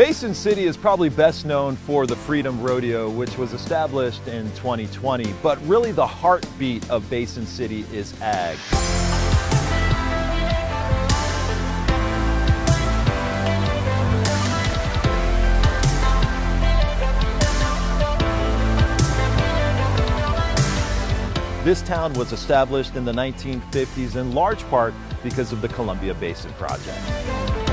Basin City is probably best known for the Freedom Rodeo, which was established in 2020, but really the heartbeat of Basin City is ag. This town was established in the 1950s in large part because of the Columbia Basin Project.